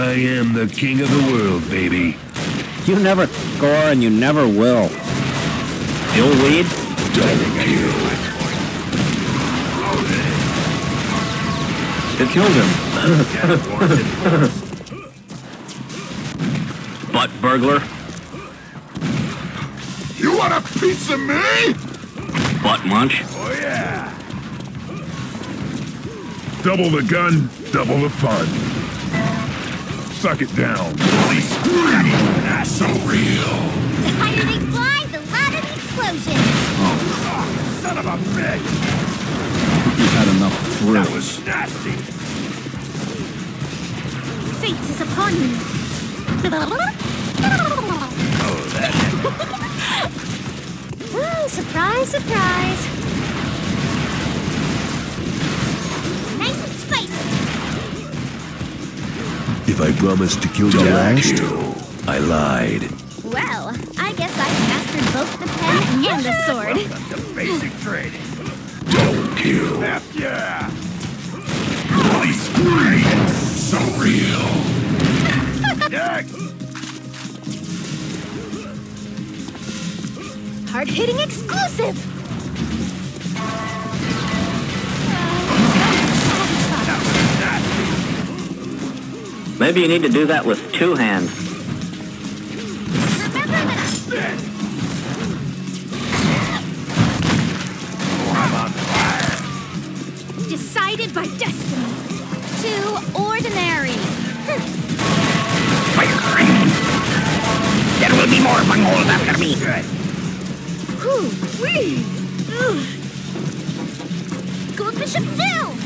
I am the king of the world, baby. You never score and you never will. You'll lead? Double kill. You killed him. Butt burglar. You want a piece of me? Butt munch. Oh, yeah. Double the gun, double the fun. Suck it down. Holy scream! That's so real. The higher they fly, the louder the explosion. Oh, son of a bitch! You've had enough That was nasty. Fate is upon you. Oh, that Ooh, surprise, surprise. Nice and spicy. If I promised to kill you last, I lied. Well, I guess I've mastered both the pen and the sword. the basic training. Don't kill. F yeah! Holy scream! So real. Next! Hard-hitting exclusive. Maybe you need to do that with two hands. Remember that Shit! I'm on fire. decided by destiny. Too ordinary. There will be more Mongols after me. Whew, wee. Ugh. Gold Bishop down!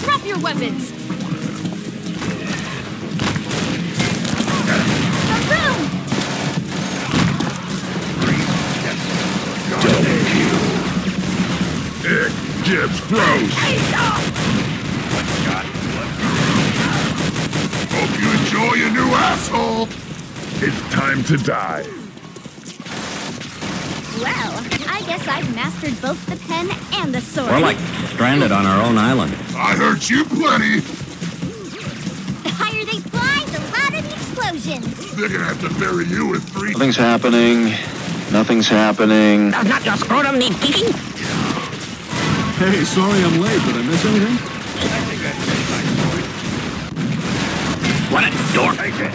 Drop your weapons! It gets gross. Hope you enjoy your new asshole. It's time to die. Well, I guess I've mastered both the pen and the sword. We're like stranded on our own island. I hurt you plenty. The higher they fly, the louder the explosion. They're gonna have to bury you with three. Nothing's happening. Nothing's happening. Does not your scrotum need kicking? Hey, sorry I'm late. Did I miss anything? What a dork. Take it.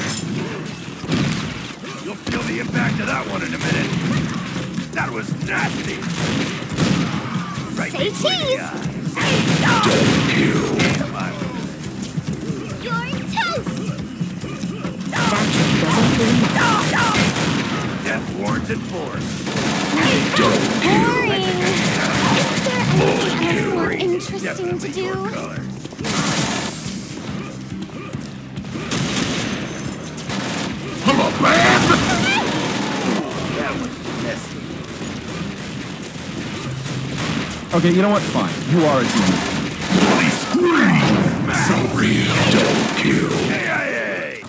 You'll feel the impact of that one in a minute. That was nasty. Right Say between the cheese. eyes. Double kill. Come on. You're toast! Death warrants enforced. Double kill. Boring. Isn't there more interesting to do? color. I'm man. That was nasty. Okay, you know what? Fine. You are a demon. Holy scream! So real. Double kill. Hey,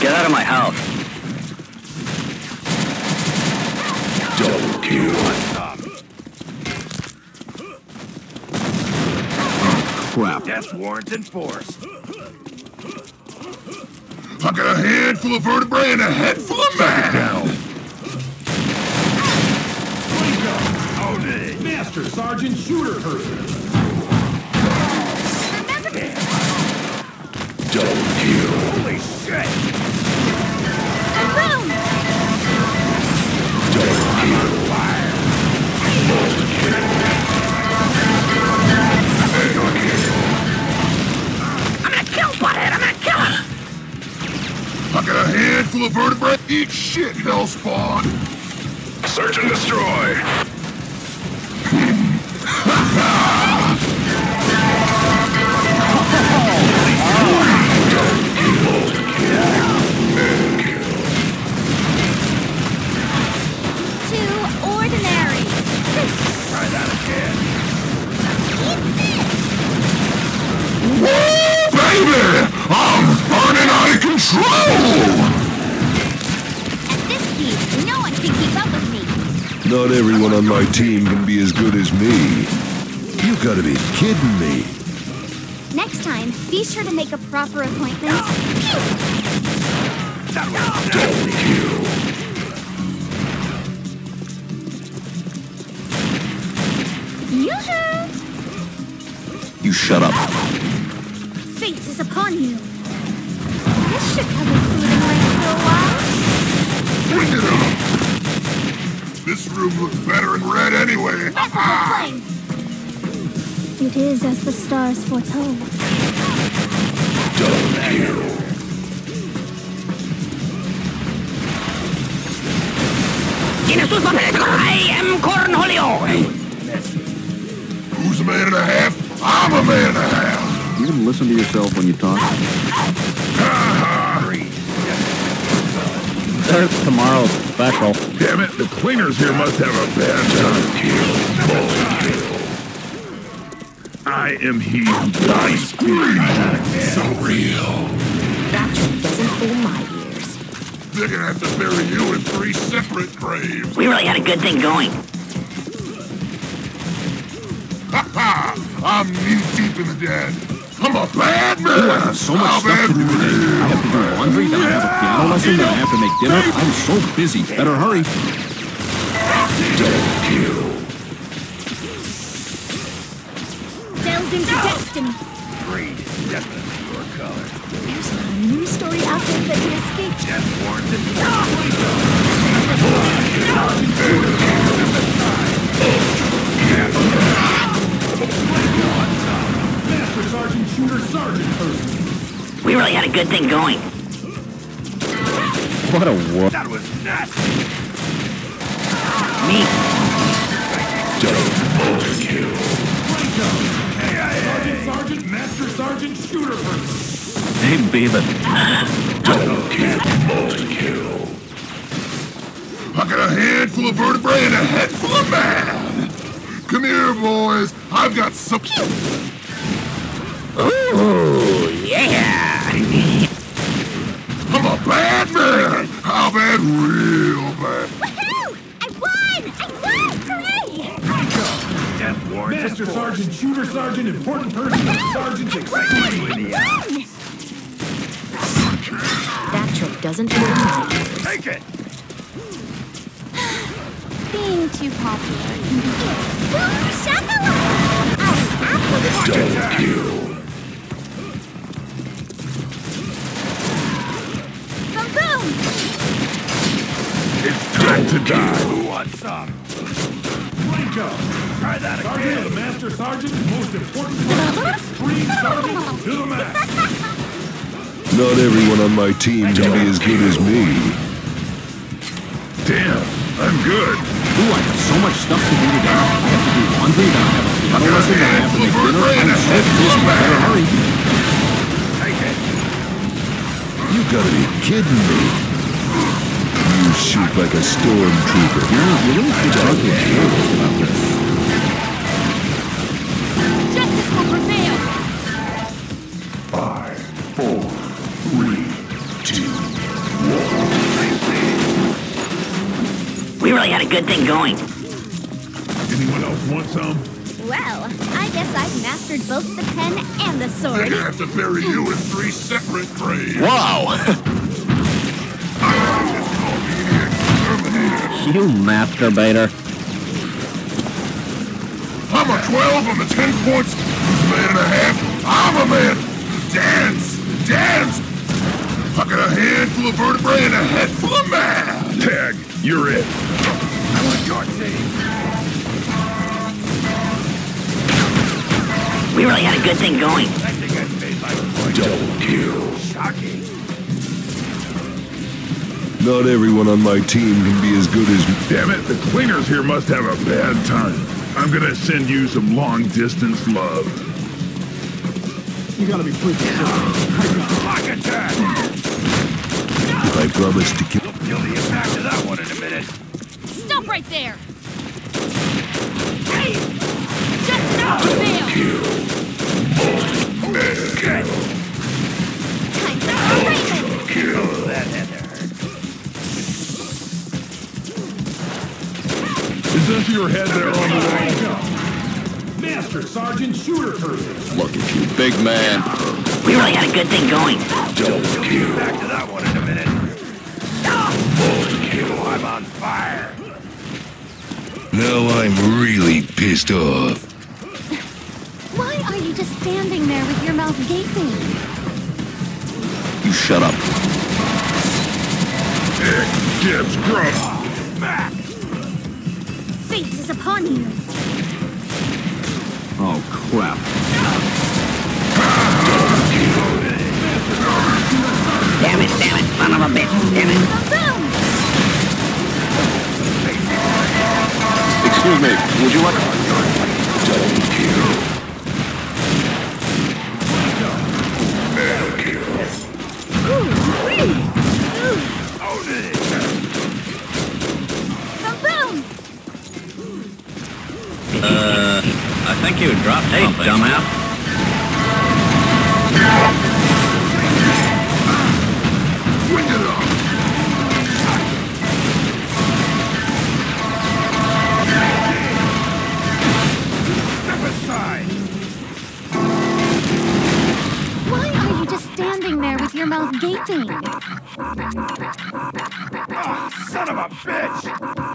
Get out of my house. Double kill. Crap. Death warrants enforced. I got a handful of vertebrae and a head full of man. down. Own it. Master Sergeant Shooter person. Double kill. Holy shit! Vertebrae. Eat shit, Hellspawn. Search and destroy. Not everyone on my team can be as good as me. You gotta be kidding me. Next time, be sure to make a proper appointment. Nasty. Yoo-hoo! You shut up. Fate is upon you. This should cover This room looks better in red anyway. Ethical flame! It is as the stars foretold. Tienes tus papeles. I am Cornholio. Who's a man and a half? I'm a man and a half. You can listen to yourself when you talk. Ah! There's tomorrow's special. Damn it, the cleaners here must have a bad time. I am he who dies So real. That trick doesn't fool my ears. They're gonna have to bury you in three separate graves. We really had a good thing going. Ha ha! I'm knee deep in the dead. I'm a bad man. Ooh, I have so much I'm stuff to do today. I have to do laundry, then I have a piano lesson, then I have to make dinner. I'm so busy. Better hurry. Delve into destiny. Green is definitely your color. There's not a news story out there that can escape. Death warrants it. Master Sergeant Shooter Sergeant Hurst. We really had a good thing going. What a whoop. That was nasty. Me. Sergeant Sergeant Master Sergeant Shooter Hurst. Hey, Beavis. I got a handful of vertebrae and a head full of man. Come here, boys. I've got some. Ooh, yeah. I'm a bad man. How bad? Real bad. Woohoo! I won! I won! Hooray! Death warrants Master it. Sergeant Shooter Sergeant Important Person of Sergeant Extreme. That trick doesn't fool my ears. Take it. Being too popular can be it. Boom shakalaka! I'll snap the Boom to die. Who wants some? Franco. Try that Sergeant of the. Master Sergeant, most important person, Extreme Sergeant to the max. Not everyone on my team can be as good as me. Damn, I'm good. Ooh, I have so much stuff to do today. I have to do laundry, then I have a piano lesson, then I have to make dinner. I'm so busy. Better hurry. Take. You gotta be kidding me. You shoot like a stormtrooper. You know, you really should talk to George about this. Justice will prevail! Five, four, three, two. We really had a good thing going. Anyone else want some? Well, I guess I've mastered both the pen and the They're sword. gonna have to bury you in three separate graves. Wow. You masturbator. I'm a 12 on the 10 points. Who's a man and a half? I'm a man. Dance, dance. I got a handful of vertebrae and a head full of man. Tag, you're it. I want your team. We really had a good thing going. I think I made my point. Double kill. Shocking. Not everyone on my team can be as good as me. Damn it, the cleaners here must have a bad time. I'm gonna send you some long distance love. You gotta be freaking kidding. Lock attack. If I promise to kill. You'll Feel the impact of that one in a minute. Stop right there! Look at you, big man. We really had a good thing going. Double kill. Back to that one in a minute. I'm on fire. Now I'm really pissed off. Why are you just standing there with your mouth gaping? You shut up. Gibbs, Grump. Smack. Fate is upon you. Oh, crap. Damn it, damn it, son of a bitch, damn it. Excuse me, would you like... Double kill. Ooh, wee! Ooh, Own it. boom! I think you dropped Hey, something. dumbass. Wind it up. Step aside. Why are you just standing there with your mouth gaping? Ah, son of a bitch.